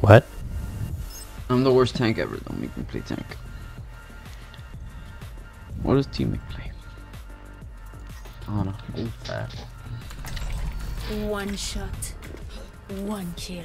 What? I'm the worst tank ever. Don't make me play tank. What does teammate play? Oh no, go fast. One shot, one kill.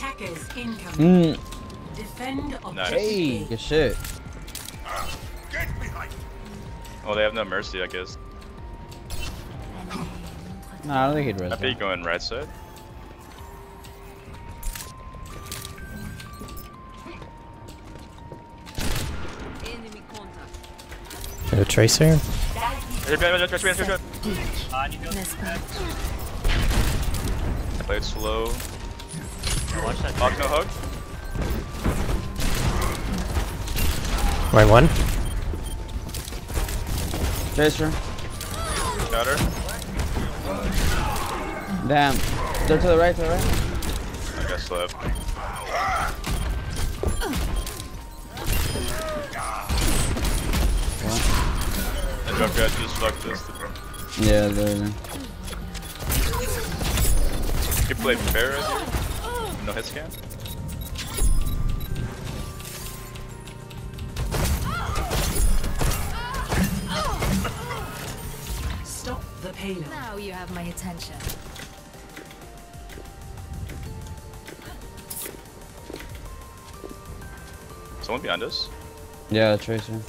Attackers incoming. Mm, Defend objective Nice. hey, A. good shit. Oh, they have no mercy, I guess. Nah, I don't think he'd I rest. think going right side. A tracer? I played slow. Fox no hug. Line one? Tracer. Got her. Damn. They're to the right, to the right. I got slapped. And drop guys just fucked this. Yeah, they're. You play fair right here? No hit scan? Stop the payload. Now you have my attention. Someone behind us? Yeah, Tracer.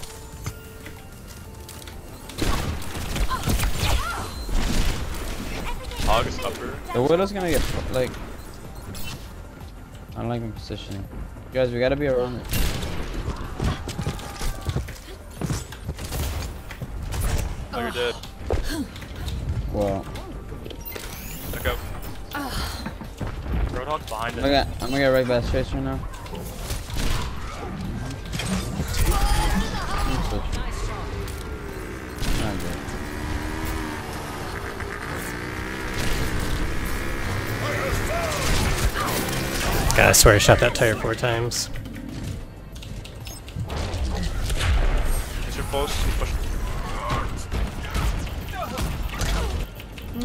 Hog is upper. The Widow's gonna get like. I don't like my positioning. Guys, we gotta be around it. Oh, you're dead. Well, Look up. Roadhog's behind I'm gonna, I'm gonna get right past Tracer now. I'm. Not good. God, I swear I shot that tire four times. Is your pulse?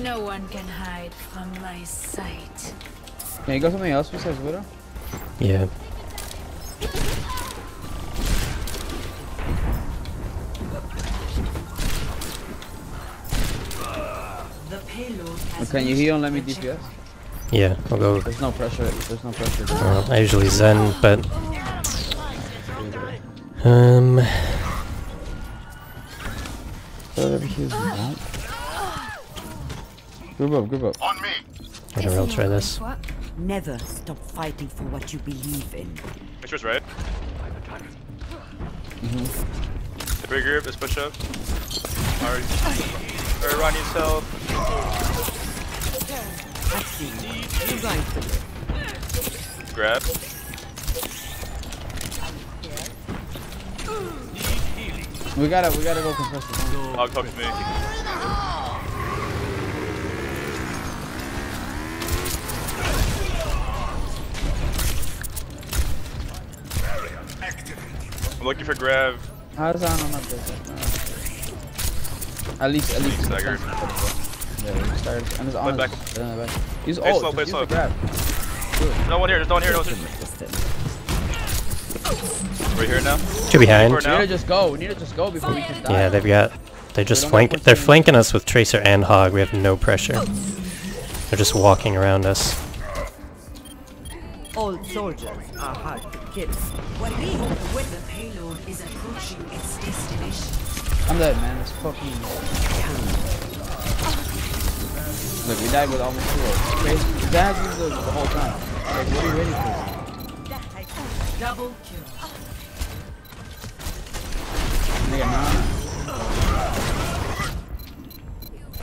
No one can hide from my sight. Can you go something else besides Widow? Yeah. The payload has Or can you reached heal and let me the DPS? Yeah, I'll go. There's no pressure. There's no pressure. Well, I usually Zen, but. Um. Whatever he is about. Group up, group up. I can real try this. Never stop fighting for what you believe in. Make sure it's right. The big group, let's push up. Alright. Alright, Ron needs help. That's. You're. Grab. We gotta, we gotta go compressor. Hog talk to me. I'm looking for grab. How does that not good? At least, at least. Yeah, he started. And his arms. back. Yeah, back. Use Play ult. slow, play use slow. the grab. No one here, there's no one here, no one here. Right here now. Two behind. We need to just go. We need to just go before we can die. Yeah, they've got. They just don't flank. have much They're time. flanking us with Tracer and Hog. We have no pressure. They're just walking around us. All soldiers are hard to kills. What we hope to The payload is approaching its destination. I'm dead, man. It's fucking. Look, we died with almost two ults. Crazy. The dad used the, the whole time. Like, what are you waiting for? Double kill. Nigga, nah.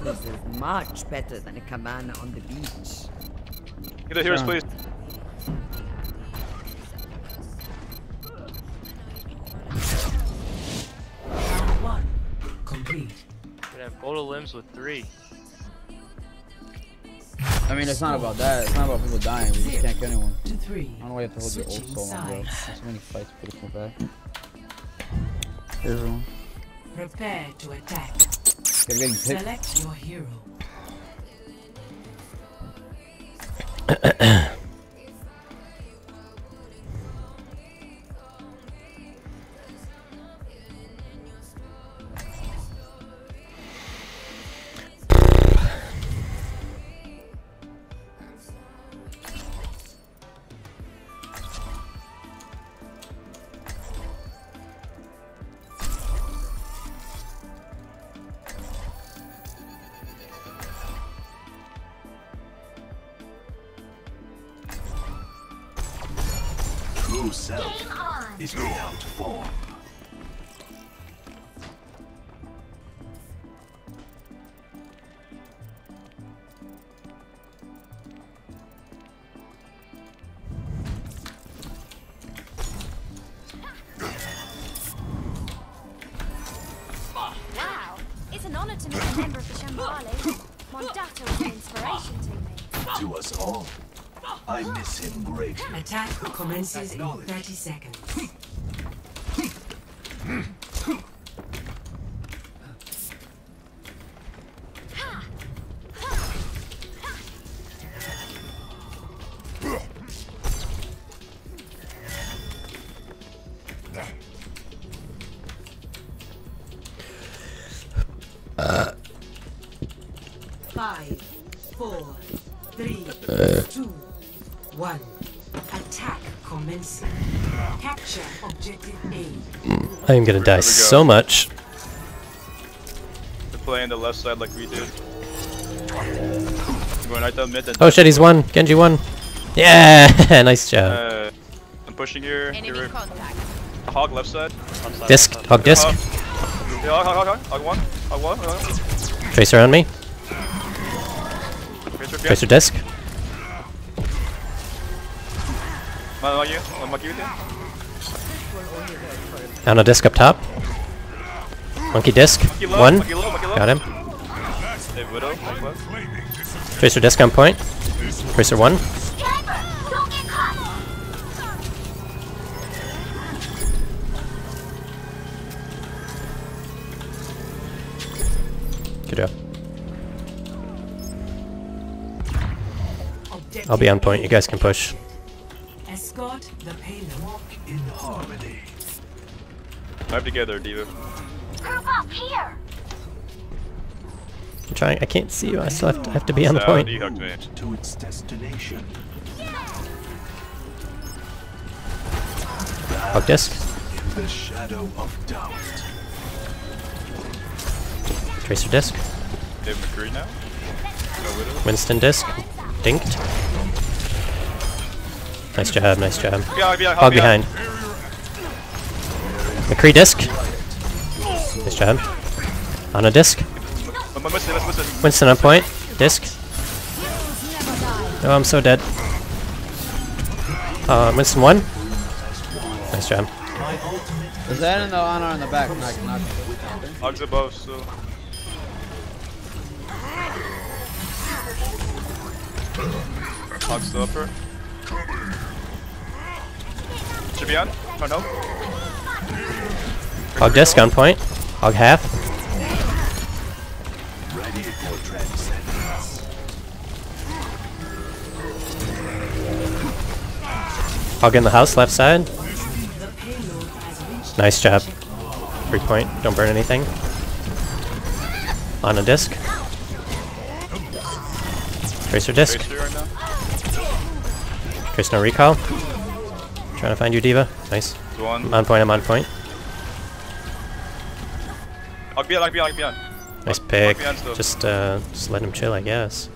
This is much better than a cabana on the beach. Get the heroes, Sure. please. Round one. Complete. We have Golden Limbs with three. I mean, it's not about that. It's not about people dying. We just can't kill anyone. To three. I don't know why you have to hold your ult Switching so long, bro. sides. There's so many fights people come back. Here's one. Prepare to attack. They're getting picked. Select your hero. True self is without form. Wow, it's an honor to meet a member of the Shambali. Mondatta was an inspiration to me. To us all, I miss him greatly. Attack commences in 30 seconds. I am gonna die go. so much. They're playing the left side like we did. Going right mid Oh shit, he's won. Genji won. Yeah, nice job. Uh, I'm pushing here. Here, contact. hog left side. Left side, Disc, left side. hog disc. Hog. Yeah, hog, hog, hog, hog one. Hog one. Hog one. Tracer on me. Tracer, yeah. Tracer disc. I'm on you. I'm on you. Ana disc up top. Monkey disc. Monkey low. One. Monkey low. Monkey low. Got him. Widow. Tracer disc on point. Tracer one. Good job. I'll be on point. You guys can push. Vibe together, Diva. Group up here. I'm trying. I can't see you. I still have to, I have to be on the Sound, point. he. To its destination. Hog disc. In the shadow of doubt. Tracer disc. They McCree now. Winston disc. Dinked. Nice job. Nice job. Behind, behind, Hog behind. McCree disc. Nice job. Ana disc. I'm missing, I'm missing. Winston on point. Disc. Oh, I'm so dead. Uh, Winston one. Nice job. Is that in the Ana in the back? Knock, knock. Hog's above, so. Hog's still upper. Should be on. Oh no. Hog disc on point. Hog half. Hog in the house, left side. Nice job. Three point. Don't burn anything. Ana disc. Tracer disc. Tracer. Tracer no recall. Trying to find you, Diva. Nice. One. I'm on point, I'm on point. I'll be on, I'll be on, I'll be on. Nice pick. still. Just, uh, just let him chill, I guess.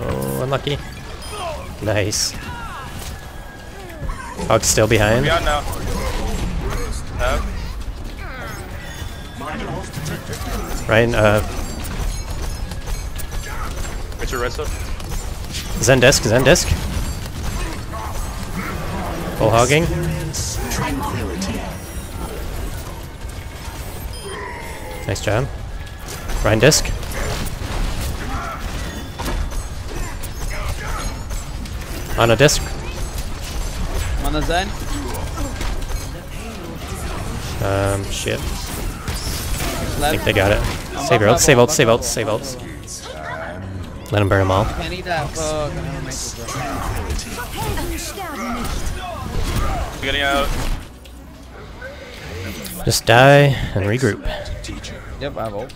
Oh, unlucky. Nice. Hog's still behind. Be on now. No. Ryan, uh, Get your red stuff. Zen disc, Zendisk. Full hogging. Nice job. Ryan disc. Ana disc. On the Zen. Um, shit. I think they got it. Save your ults, save ults, save ults, save ults. Let him burn them all. Can't eat that. Fuck. I never make it, bro. Getting out. Just die and regroup. Yep, I have ult.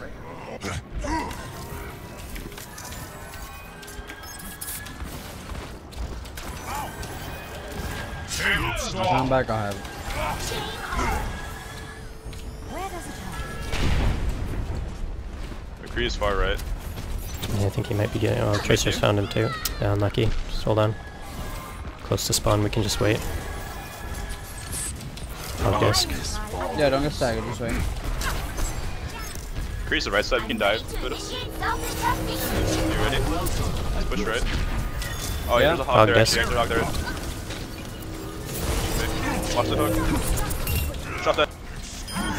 I'll come back, I'll have it. McCree is far right. Yeah, I think he might be getting. Oh, Tracer's found him too. Yeah, unlucky. Just hold on. Close to spawn, we can just wait. Hog disc. Yeah, don't get staggered, just wait. McCree's the right side, you can dive. Put. You ready? Let's push right. Oh, yeah, Yeah. there's a hog, Hog there. disc. Actually, there's a hog there. Watch the hook. Drop that.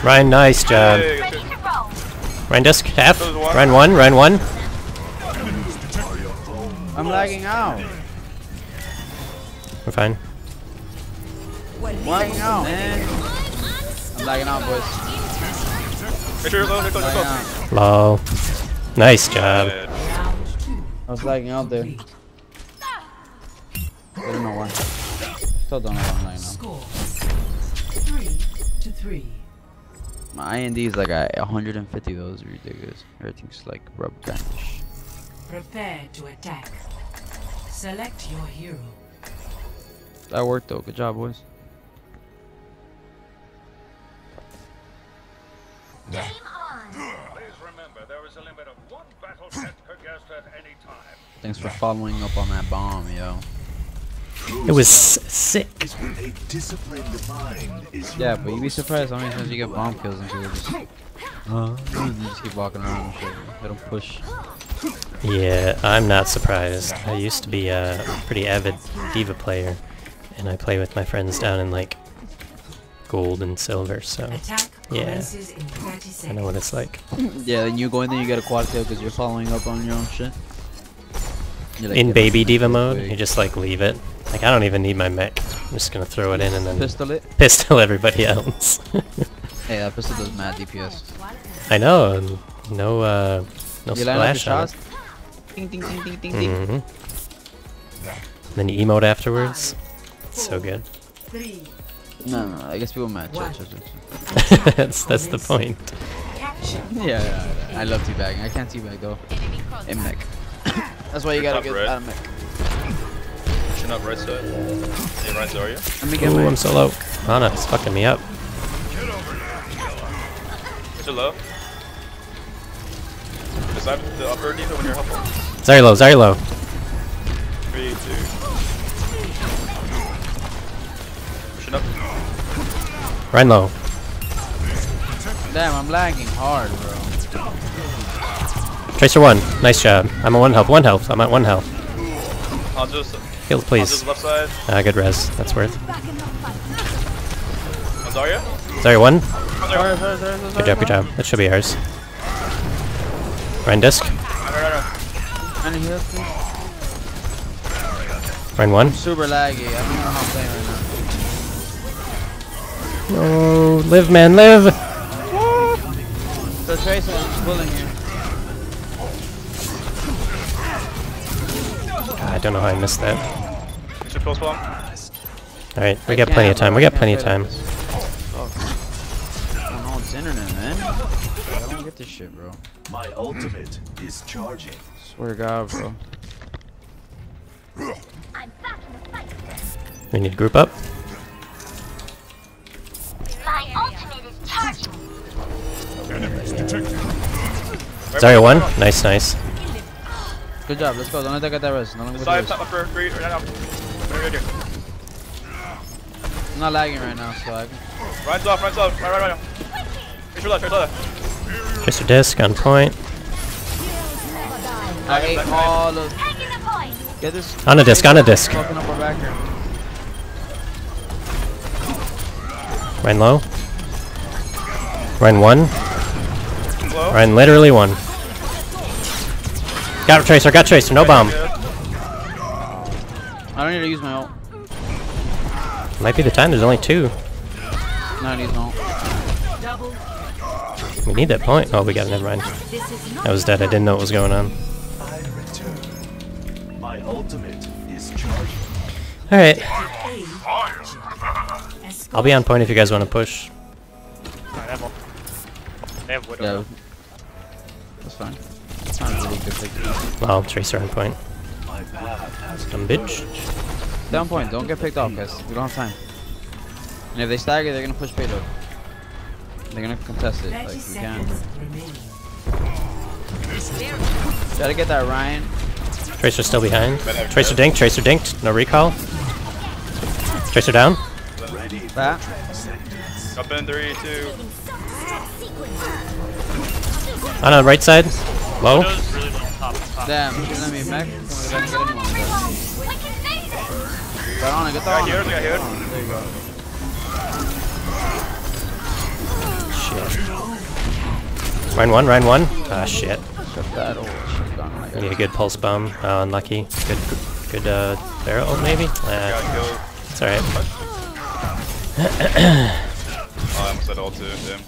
Ryan, nice job. Hey, good, good. Ryan disc, half. One. Ryan one, Ryan one. I'm lagging out. We're fine. Lagging out, man. I'm lagging out, boys. Make sure you're low, you're close, Lagging out. Lol. Nice job. I was lagging out there. I don't know why. Still don't know why I'm lagging out. Three to three. My IND is like at 150 those is ridiculous. Everything's like rub brandish. Prepare to attack. Select your hero. That worked though. Good job, boys. Please remember, there is a limit of one battle net per guest at any time. Thanks for following up on that bomb, yo. It was sick. Is when a disciplined mind is Yeah, but you'd be surprised how many times you get bomb kills and people just, uh, you just keep walking around and shit. They don't push. Yeah, I'm not surprised. I used to be a pretty avid Diva player, and I play with my friends down in like gold and silver, so Yeah. commences in 30 seconds. I know what it's like. Yeah, and you go in there, you get a quad kill because you're following up on your own shit. Like, In baby Diva mode, you just like leave it. Like I don't even need my mech. I'm just gonna throw it in and then Pistol it. pistol everybody else. Hey, that pistol does mad DPS. I know. and No, uh, no you land up your splash on shots. it. Ding ding ding ding ding ding. hmm Then you emote afterwards. It's so good. Three. No, no, I guess people mad. Chill, One. chill, chill, chill. that's that's the point. Yeah, yeah, yeah, I love teabagging. I can't teabag though. In mech. That's why you gotta get out of mech. Pushing up right side. Yeah, right side, are you? Let me get Ooh, my. I'm so low. Ana, it's fucking me up. Is it low? Is that the upper default when you're helpful? Zarya low, Zarya low. Three, two. Pushing up. Ryan low. Damn, I'm lagging hard, bro. Tracer one. Nice job. I'm at one health. One health. I'm at one health. I'll just. Heal, please. just left. Ah, good res. That's worth. Zarya? Zarya one. Sorry, sorry, sorry, sorry, Good job, good job. That should be ours. Ryan disc. No, no, no. Any heals, please? Ryan one. Super laggy. I don't know how I'm playing right now. Oh, live, man, live. So Tracer, I'm pulling you. God, I don't know how I missed that. You should spawn. All right, we got plenty of time. We got plenty of time. play like I don't know, it's internet, man. I don't get this shit, bro. My ultimate is charging. Swear to God, bro. I'm back in the fight. We need to group up. My ultimate is charging. Zarya one. Nice, nice. Good job. Let's go. Don't let that get that rest. Don't let that get top rest. Upper, right here. I'm not lagging right now, so I can. Ryan's off, Ryan's off. Right, right, right. Face your left, face your left. Tracer disc on point. I ate all of. Taking the point. Get this. Ana disc, Ana disc. Fucking up our back here. Ryan low. Ryan one. Low. Ryan literally one. Got Tracer, got Tracer, no bomb. Good. I need to use my ult. Might be the time, there's only two. No, I need my ult. We need that point. Oh, we got it, never mind. I was dead, I didn't know what was going on. I return. My ultimate is charging. Alright. I'll be on point if you guys want to push. Alright, I have all. They have Widow. Yeah. That's fine. It's not really good pick. Well, Tracer on point. My Dumb bitch. Down point. Don't get picked off, guys. We don't have time. And if they stagger, they're gonna push payload. They're gonna contest it. Like we can. Gotta get that Ryan. Tracer still behind. Tracer dinked, Tracer dinked. No recall. Tracer down. Back. Up in three, two. On the right side. Low. Damn. You let me mech. Come on, we gotta get anyone with that. Get on it. Get Got on here, it. got here. There you go. Shit. Ryan one, Ryan one. Ah, shit. Shut that ult. Shut down. Like We need a good pulse bomb. Uh, unlucky. Good, good uh, barrel ult maybe? Got Uh, it's alright. Oh, I almost had ult too. Damn.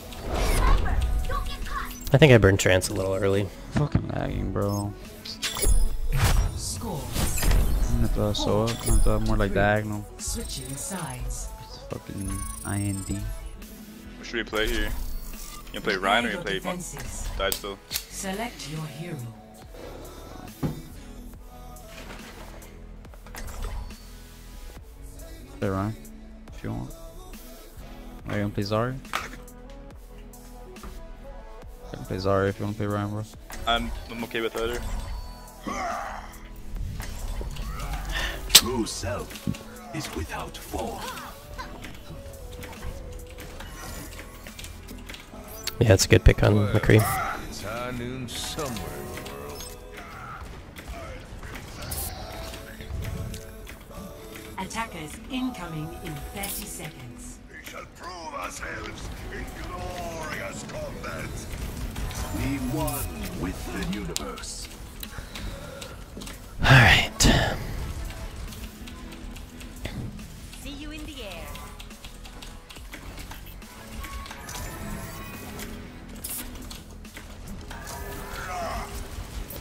I think I burned trance a little early. Fucking lagging, bro. Score. I'm gonna throw a SOA. I'm gonna throw more like diagonal. Switching sides. It's fucking IND. What should we play here? You gonna play Ryan or you Prepare play your defenses. Dive still? Select your hero. Play Ryan. If you want. Are you gonna play Zari? You can play Zari if you wanna play Ryan, bro. I'm, I'm okay with either. True self is without form. Yeah, it's a good pick on McCree. It's high noon somewhere in the world. Attackers incoming in 30 seconds. We shall prove ourselves in glorious combat. We won with the universe.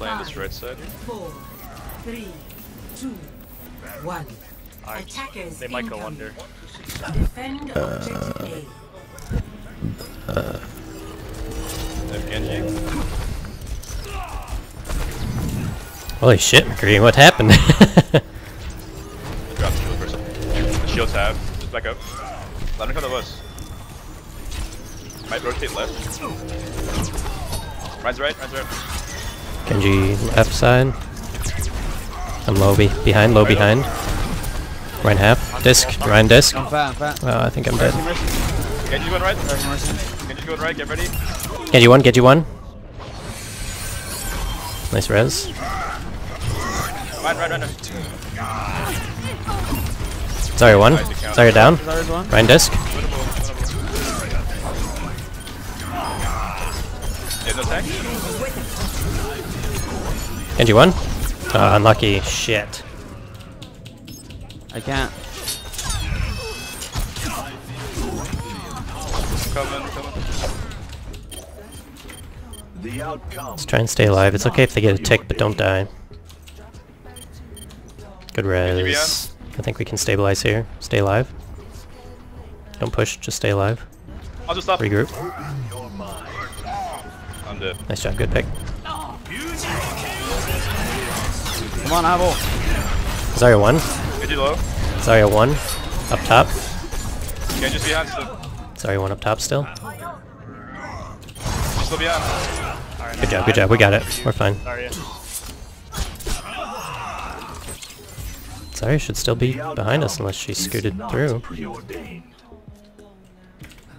Playing this right side. Four, three, two, one. Attackers They might go under. Defend objective A. They have Genji. Holy shit, McCree, what happened? Drop the shield first. The shield's half. Just back up. Let him come to us. Might rotate left. Ryan's right, Ryan's right. Genji left side. I'm low be behind, low behind. Ryan half. Disc, Ryan disc. I'm fat, I'm fat. Oh, uh, I think I'm dead. Genji's going right. Genji's going right, get ready. Genji one, Genji one. Nice res. Ryan, Ryan, Ryan. Zarya one. Sorry, down. Zari's one. Ryan disc. Winnable, winnable. Yeah. Genji one. Uh, unlucky. Shit. I can't. Coming, coming. Let's try and stay alive. It's okay if they get a tick, but don't die. Good res. I think we can stabilize here. Stay alive. Don't push, just stay alive. I'll just stop. Regroup. I'm dead. Nice job, good pick. Come on, I have. Zarya 1. Genji low. Zarya 1. Up top. Genji's behind still. Zarya 1 up top still. She's still behind. Good job, good job. We got it. We're fine. Zarya should still be behind us unless she scooted through.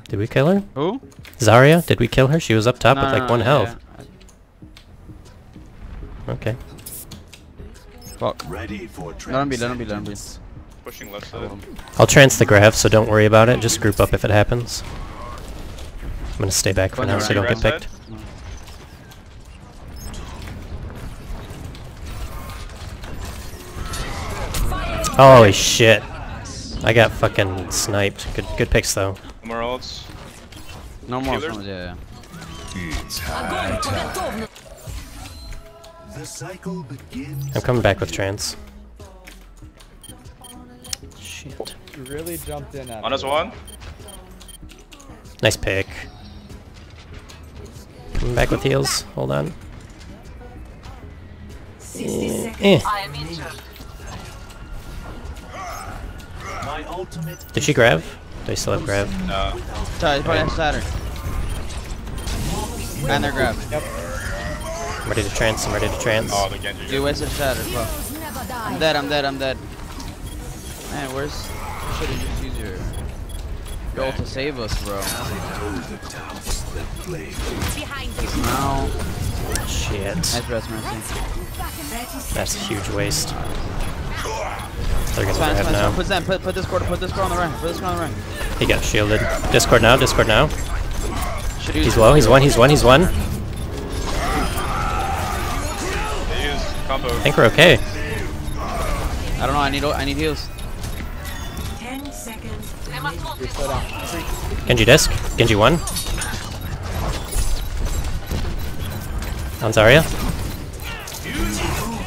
Did we kill her? Who? Zarya? Did we kill her? She was up top No, with like no, one yeah, health. yeah. Okay. Fuck. Ready for Let him be, let him be, let him be. Pushing left side. Um, I'll trance the grav, so don't worry about it. Just group up if it happens. I'm gonna stay back for now so I don't get picked. Holy shit. I got fucking sniped. Good good picks though. No more ults. No more Killers? summons, yeah, yeah. It's high time. The cycle begins. I'm coming back with trance. Shit. You really jumped in at On us one. Nice pick. Coming back with heals. Hold on. 60 seconds. Eh. Did she grab? Do I still have grab? No. Sorry, he probably has Shatter. And they're grabbed. I'm ready to trance. I'm ready to trance. Oh, the Genji. You wasted Shatter, bro. I'm dead, I'm dead, I'm dead. Man, where's... Should've just used your... Your ult to save us, bro. the taps that. Now... Shit. Nice rest, Mercy. That's a huge waste. They're It's gonna fine, it's fine. now. Put Zen, put, put Discord, put Discord on the right. Put Discord on the right. He got shielded. Discord now. Discord now. Should use He's low. He's one. He's one. He's one. They combo. I think we're okay. I don't know, I need, I need heals. 10 seconds. remaining. Genji disc. Genji one. On Zarya.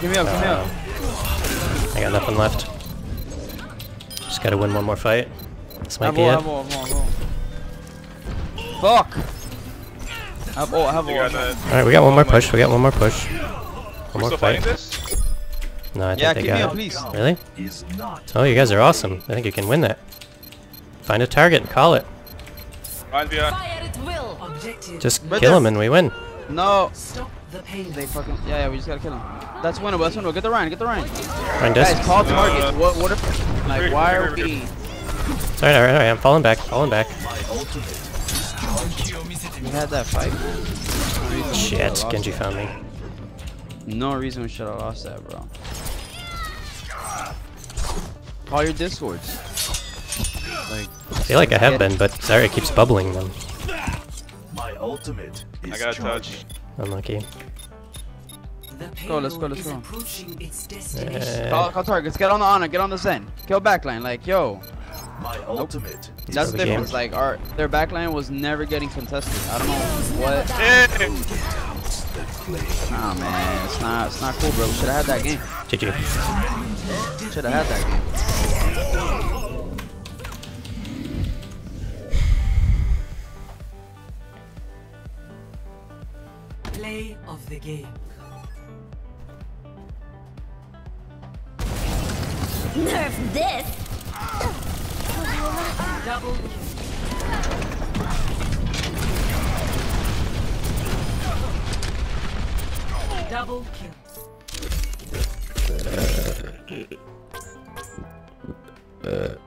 Give me up, give me up. Uh, I got nothing left. Just gotta win one more fight. This might Have be ult, it. have ult, have ult, have ult. Fuck! Have ult, have You got ult. that. Alright, we got one more push. We got one more push. We One more still fight. this? No, I think Yeah, they keep me got up, it. please. Really? Oh, you guys are awesome. I think you can win that. Find a target and call it. Ryan's behind. Uh, Fire at will. Objective. Just kill him and we win. No! Stop the pain. They fucking, yeah, yeah, we just gotta kill him. That's winnable, that's winnable. Get the Ryan, get the Ryan. Find disc. Guys, call Uh, targets. What, what if, like, why are we... Sorry, alright, alright. I'm falling back. Falling back. We had that fight. Shit. Genji found me. No reason we should have lost that, bro. Call your discords. Like, I feel like I have been, but Zarya keeps bubbling them. my ultimate is I got a charging. touch. Unlucky. The go, let's go, let's payload go. is approaching its destination. call, Uh, call targets. Get on the Ana. Get on the Zen. Kill backline. Like, yo. My ultimate is That's the the game. difference. Like, our their backline was never getting contested. I don't know what. Hey! that flame. Nah, man. It's not. It's not cool, bro. Should have had that game. GG. Should have had that game. Of the game. Nerf this! Double Double kill.